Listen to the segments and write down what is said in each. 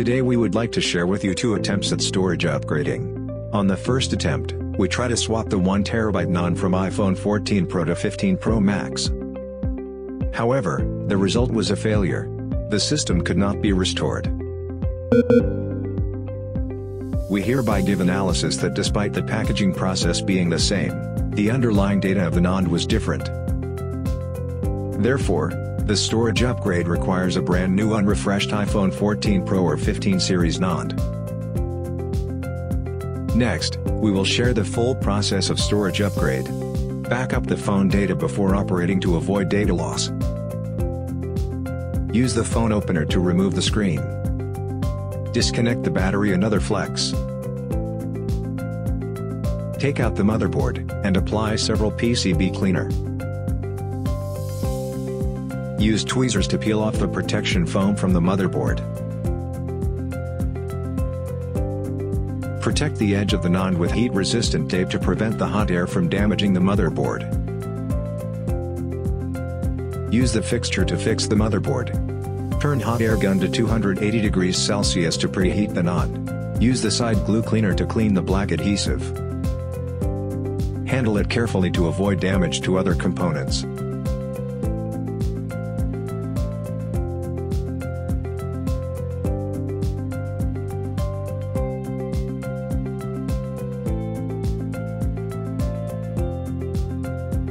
Today we would like to share with you two attempts at storage upgrading. On the first attempt, we try to swap the 1TB NAND from iPhone 14 Pro to 15 Pro Max. However, the result was a failure. The system could not be restored. We hereby give analysis that despite the packaging process being the same, the underlying data of the NAND was different. Therefore, the storage upgrade requires a brand new unrefreshed iPhone 14 Pro or 15 series NAND. Next, we will share the full process of storage upgrade. Back up the phone data before operating to avoid data loss. Use the phone opener to remove the screen. Disconnect the battery and other flex. Take out the motherboard, and apply several PCB cleaner. Use tweezers to peel off the protection foam from the motherboard. Protect the edge of the NAND with heat-resistant tape to prevent the hot air from damaging the motherboard. Use the fixture to fix the motherboard. Turn hot air gun to 280 degrees Celsius to preheat the NAND. Use the side glue cleaner to clean the black adhesive. Handle it carefully to avoid damage to other components.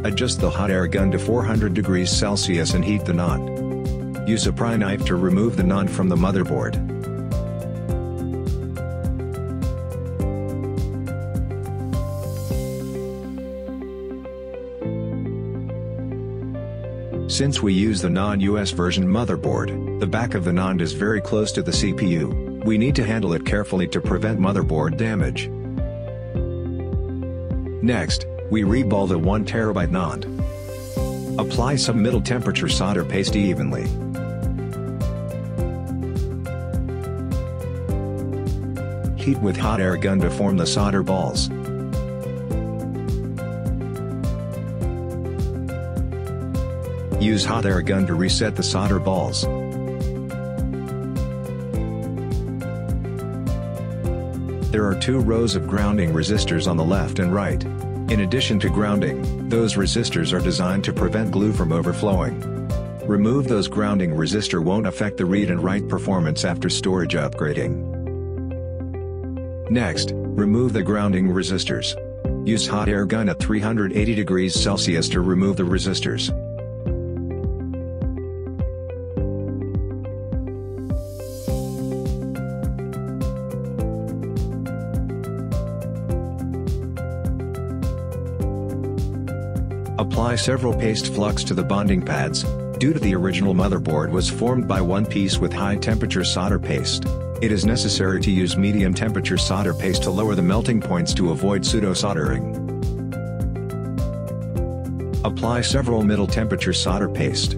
Adjust the hot air gun to 400 degrees Celsius and heat the NAND. Use a pry knife to remove the NAND from the motherboard. Since we use the non-US version motherboard, the back of the NAND is very close to the CPU, we need to handle it carefully to prevent motherboard damage. Next, we reball the 1TB NAND. Apply some middle temperature solder paste evenly. Heat with hot air gun to form the solder balls. Use hot air gun to reset the solder balls. There are two rows of grounding resistors on the left and right. In addition to grounding, those resistors are designed to prevent glue from overflowing. Remove those grounding resistor won't affect the read and write performance after storage upgrading. Next, remove the grounding resistors. Use hot air gun at 380 degrees Celsius to remove the resistors. Apply several paste flux to the bonding pads, due to the original motherboard was formed by one piece with high temperature solder paste. It is necessary to use medium temperature solder paste to lower the melting points to avoid pseudo-soldering. Apply several middle temperature solder paste.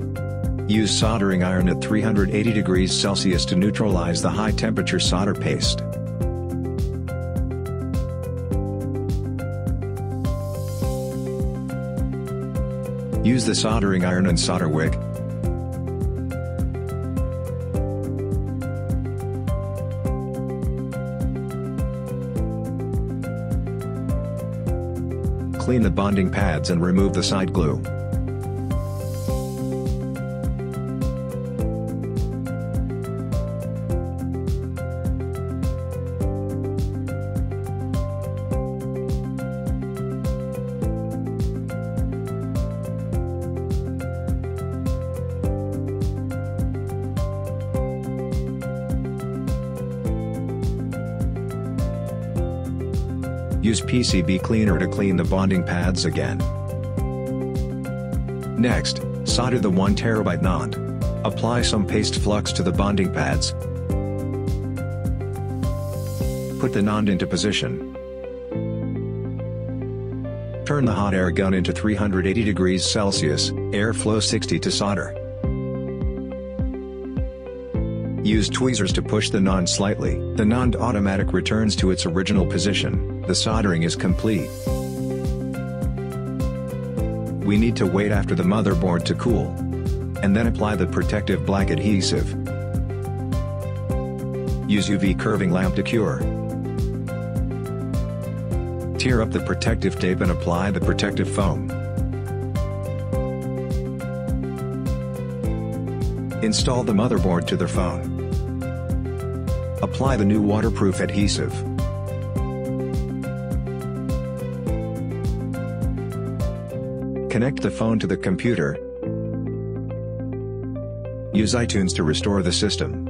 Use soldering iron at 380 degrees Celsius to neutralize the high temperature solder paste. Use the soldering iron and solder wick. Clean the bonding pads and remove the side glue. Use PCB cleaner to clean the bonding pads again. Next, solder the 1TB NAND. Apply some paste flux to the bonding pads. Put the NAND into position. Turn the hot air gun into 380 degrees Celsius, airflow 60 to solder. Use tweezers to push the NAND slightly. The NAND automatic returns to its original position, the soldering is complete. We need to wait after the motherboard to cool. And then apply the protective black adhesive. Use UV curing lamp to cure. Tear up the protective tape and apply the protective foam. Install the motherboard to the phone. Apply the new waterproof adhesive. Connect the phone to the computer. Use iTunes to restore the system.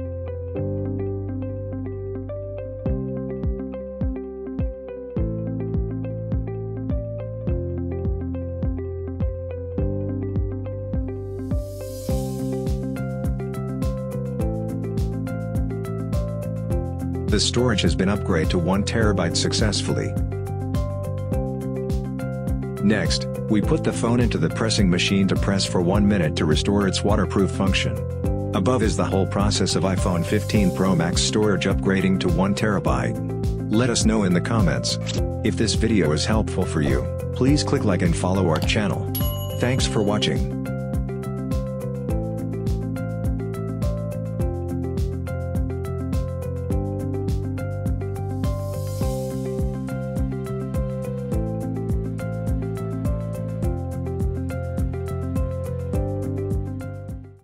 The storage has been upgraded to 1 terabyte successfully. Next, we put the phone into the pressing machine to press for 1 minute to restore its waterproof function. Above is the whole process of iPhone 15 Pro Max storage upgrading to 1 terabyte. Let us know in the comments. If this video is helpful for you, please click like and follow our channel. Thanks for watching.